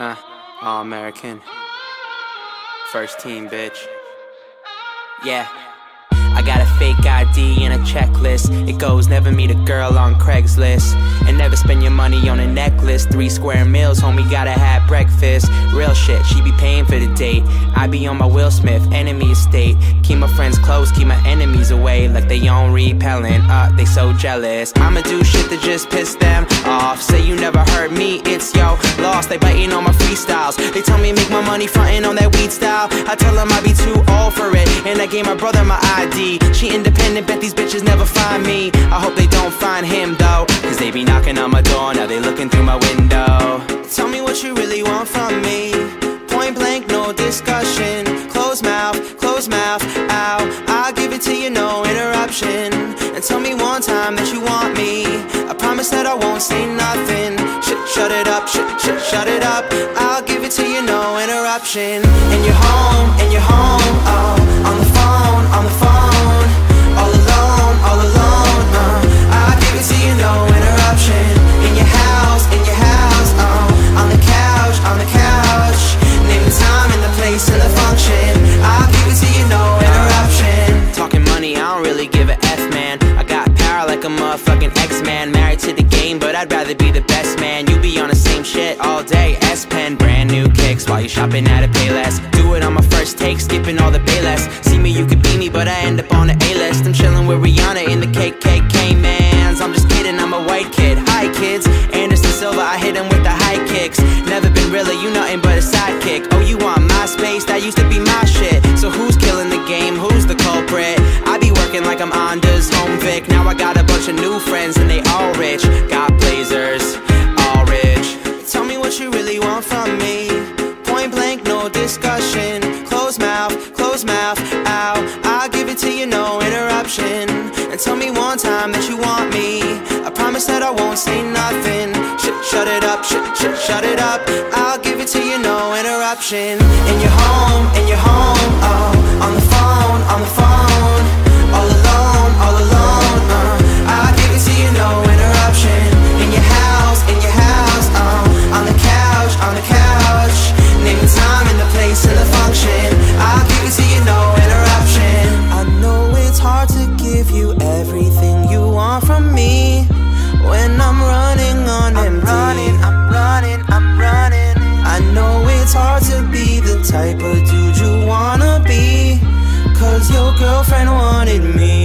Uh, all American. First team, bitch. Yeah. I got a fake ID and a checklist. It goes never meet a girl on Craigslist. And never spend your money on a necklace. Three square meals, homie, gotta have breakfast. Real shit, she be paying for the date. I be on my Will Smith, enemy estate. Keep my friends close, keep my enemies away. Like they on repellent, uh, they so jealous. I'ma do shit that just piss them off. Say you never heard me, it's yo lost. They biting on my freestyles. They tell me make my money frontin' on that weed style. I tell them I be too old for it. And I gave my brother my ID. She independent, bet these bitches never find me. I hope they don't find him though. Cause they be knocking on my door, now they looking through my window. Tell me what you really want from me. Point blank, no discussion. Close mouth, close mouth, ow. I'll give it to you, no interruption. And tell me one time that you want me. I promise that I won't say nothing. Shut, it up, shut, shut, shut it up. I'll give it to you, no interruption. And you're home, and you're home, oh. Brand new kicks while you shopping at a Payless. Do it on my first take, skipping all the Payless. See me, you could be me, but I end up on the A-list. I'm chilling with Rihanna in the KKK mans. I'm just kidding, I'm a white kid. Hi kids, Anderson Silva, I hit him with the high kicks. Never been really, you nothing but a sidekick. Oh, you want my space? That used to be my shit. So who's killing the game? Who's the culprit? I be working like I'm Onda's home Vic. Now I got a bunch of new friends and they all rich. Got blazers, ow. I'll give it to you, no interruption. And tell me one time that you want me. I promise that I won't say nothing. Shut, shut it up, shut, shut, shut it up. I'll give it to you, no interruption. And you're home, type of dude you wanna be. Cause your girlfriend wanted me.